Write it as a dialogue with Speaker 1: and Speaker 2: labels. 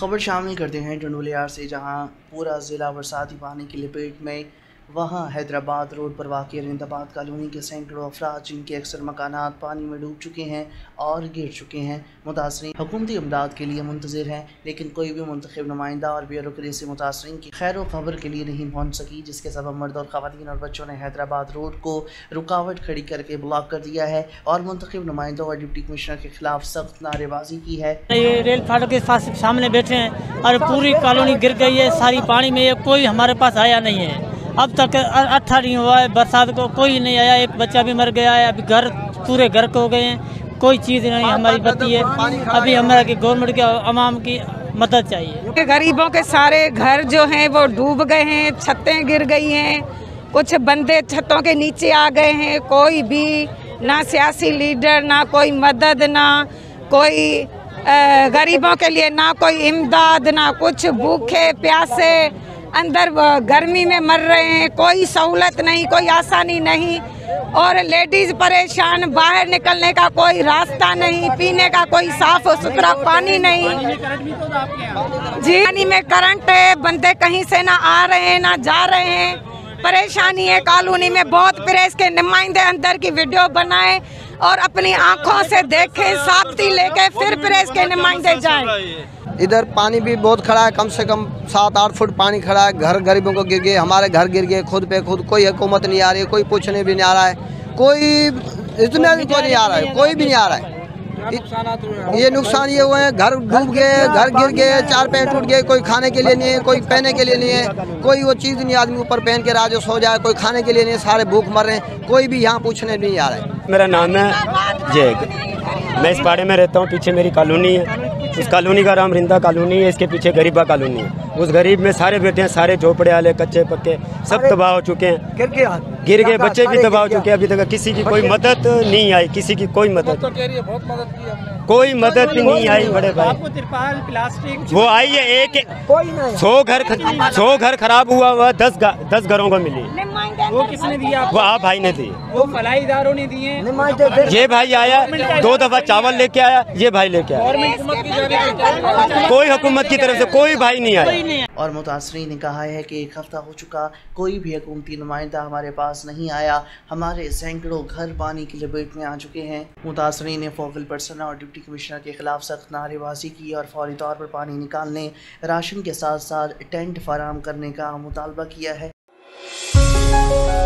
Speaker 1: खबर शामिल करते हैं टंडोलियार से जहाँ पूरा ज़िला बरसाती पानी की लपेट में वहाँ हैदराबाद रोड पर वाक़ रिंदाबाद कॉलोनी के सैकड़ों अफराज जिनके अक्सर मकान पानी में डूब चुके हैं और गिर चुके हैं। मुतासरी हुकूमती इमदाद के लिए मुंतजर हैं, लेकिन कोई भी मुंतब नुमाइंदा और बेरुकनी से मुतासरी की खैर खबर के लिए नहीं पहुँच सकी, जिसके सबब मर्द और ख़वान और बच्चों ने हैदराबाद रोड को रुकावट खड़ी करके ब्लॉक कर दिया है और मुंतब नुमाइंदों और डिप्टी कमिश्नर के खिलाफ सख्त नारेबाजी की है।
Speaker 2: रेल फाटक के सामने बैठे हैं और पूरी कॉलोनी गिर गई है, सारी पानी में कोई हमारे पास आया नहीं है। अब तक अच्छा नहीं हुआ है बरसात को कोई नहीं आया एक बच्चा भी मर गया है अभी घर पूरे घर को हो गए हैं कोई चीज़ नहीं हमारी बत्ती है। अभी हमारा की गवर्नमेंट के अवाम की मदद चाहिए।
Speaker 3: गरीबों के सारे घर जो हैं वो डूब गए हैं छतें गिर गई हैं कुछ बंदे छतों के नीचे आ गए हैं कोई भी ना सियासी लीडर ना कोई मदद ना कोई गरीबों के लिए ना कोई इमदाद ना कुछ भूखे प्यासे अंदर गर्मी में मर रहे हैं, कोई सहूलत नहीं, कोई आसानी नहीं, और लेडीज़ परेशान, बाहर निकलने का कोई रास्ता नहीं, पीने का कोई साफ़ सुथरा पानी नहीं। जी, पानी में करंट है, बंदे कहीं से ना आ रहे हैं, ना जा रहे हैं। परेशानी है, कॉलोनी में बहुत प्रेस के नुमाइंदे अंदर की वीडियो बनाए और अपनी आँखों से देखे साथी लेके फिर प्रेस के नुमाइंदे जाए।
Speaker 4: इधर पानी भी बहुत खड़ा है, कम से कम सात, आठ फुट पानी खड़ा है। घर गरीबों को गिर गए, हमारे घर गिर गए, खुद पे खुद, कोई हुकूमत नहीं आ रही, कोई पूछने भी नहीं आ रहा है। कोई इतना भी नहीं आ रहा है, कोई भी नहीं आ रहा है। ये नुकसान ये हुए हैं घर डूब गए घर गिर गए चार पैर टूट गए कोई खाने के लिए नहीं है कोई पहने के लिए नहीं है कोई वो चीज़ नहीं आदमी ऊपर पहन के राजो सो जाए कोई खाने के लिए नहीं सारे भूख मर रहे हैं कोई भी यहाँ पूछने नहीं आ रहा है।
Speaker 5: मेरा नाम है जय मैं इस पाड़े में रहता हूँ पीछे मेरी कॉलोनी है। इस कॉलोनी का नाम रिंदा कॉलोनी है इसके पीछे गरीबा कॉलोनी है। उस गरीब में सारे बेटे हैं सारे झोपड़े वाले कच्चे पक्के सब तबाह हो चुके हैं। गिर गए बच्चे भी तबाह हो चुके हैं अभी तक। किसी की कोई मदद नहीं आई किसी की कोई मदद कोई मदद भी नहीं आई बड़े भाई। प्लास्टिक वो आई है एक सौ घर सौ घर खराब हुआ हुआ दस दस घरों को मिली। वो किसने दिया वो आप भाई ने दी वो फलाईदारों ने दिए। ये भाई आया दो दफ़ा चावल लेके आया ये भाई लेके आया। कोई हुकूमत की तरफ़ से कोई भाई नहीं आया।
Speaker 1: और मुतासरी ने कहा है कि एक हफ़्ता हो चुका कोई भी हुकूमती नुमाइंदा हमारे पास नहीं आया। हमारे सैकड़ों घर पानी की लपेट में आ चुके हैं। मुतासरी ने फोकल पर्सन और डिप्टी कमिश्नर के खिलाफ सख्त नारेबाजी की और फौरी तौर पर पानी निकालने राशन के साथ साथ टेंट फराम करने का मुतालबा किया है। Música